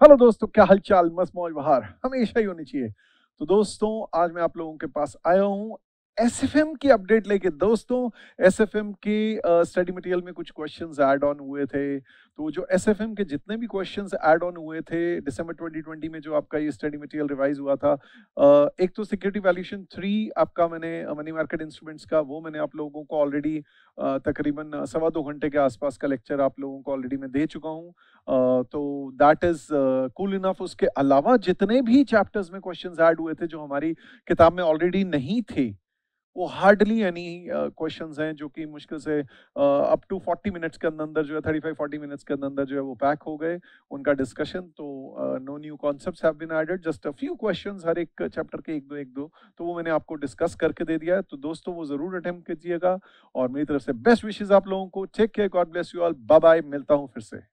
Hello दोस्तों, क्या हालचाल? मस्त मौज बहार हमेशा ही होनी चाहिए। तो दोस्तों, आज मैं आप लोगों के पास आया हूँ SFM की अपडेट लेके दोस्तों एस के स्टडी मटेरियल में कुछ क्वेश्चंस ऐड ऑन हुए थे। तो जो SFM के जितने भी क्वेश्चंस ऐड ऑन हुए थे दिसंबर 2020 में जो आपका ये स्टडी मटेरियल रिवाइज हुआ था uh, एक तो सिक्योरिटी वैल्यूशन थ्री आपका मैंने मनी मार्केट इंस्ट्रूमेंट्स का वो मैंने आप लोगों को ऑलरेडी uh, तकरीबन सवा दो घंटे के आसपास का लेक्चर आप लोगों को ऑलरेडी मैं दे चुका हूँ। तो दैट इज़ कूल इनफ उसके अलावा जितने भी चैप्टर्स में क्वेश्चन ऐड हुए थे जो हमारी किताब में ऑलरेडी नहीं थे वो हार्डली एनी क्वेश्चन हैं जो कि मुश्किल से अप टू 40 मिनट्स के अंदर जो है 35 40 मिनट्स के अंदर जो है वो पैक हो गए, उनका डिस्कशन तो no new concepts have been added just a few questions हर एक चैप्टर के एक दो एक दो तो वो मैंने आपको डिस्कस करके दे दिया है तो दोस्तों वो ज़रूर अटेम्प्ट कीजिएगा, और मेरी तरफ़ से बेस्ट विशेष आप लोगों को take care God bless you all bye मिलता हूँ फिर से।